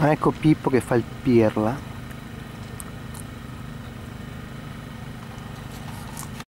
ecco Pippo che fa il pirla.